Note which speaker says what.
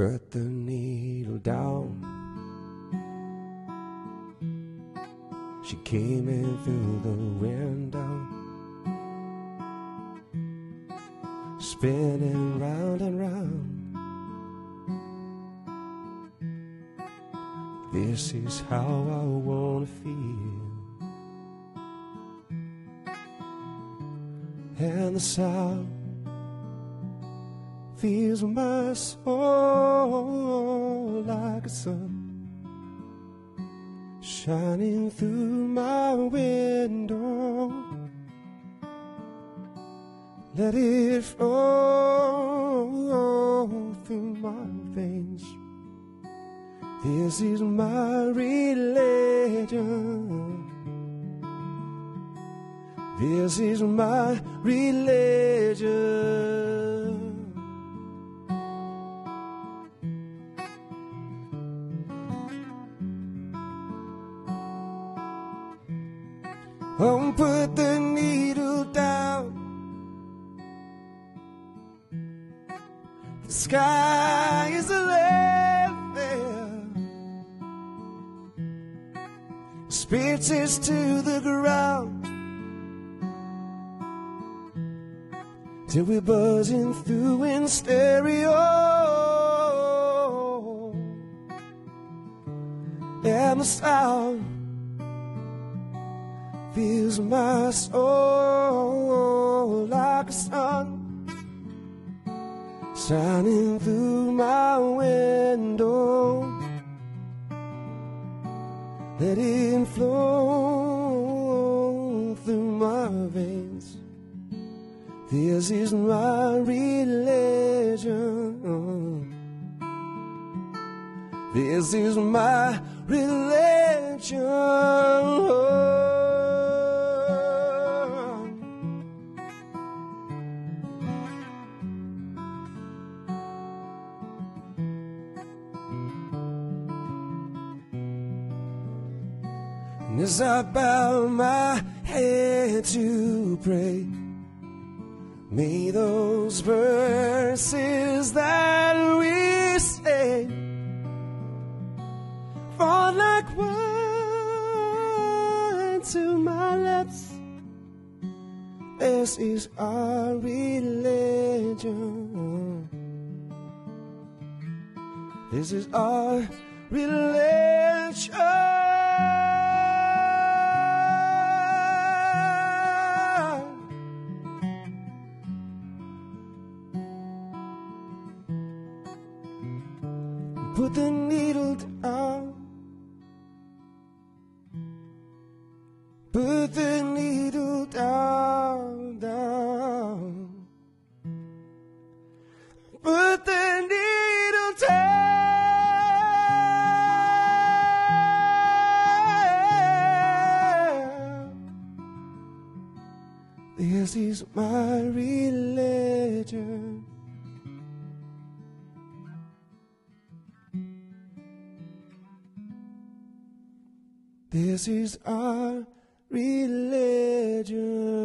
Speaker 1: Put the needle down. She came in through the window, spinning round and round. This is how I wanna feel. And the sound fills my soul sun shining through my window. Let it flow through my veins. This is my religion. This is my religion. Oh, put the needle down. The sky is a level. Spits is to the ground. Till we're buzzing through in stereo. And the sound fills my soul like a sun shining through my window. Let it flow through my veins. This is my religion. This is my religion. And as I bow my head to pray, may those verses that we say fall like wine to my lips. This is our religion. This is our religion. Put the needle down. Put the needle down, down. Put the needle down. This is my religion. This is our religion.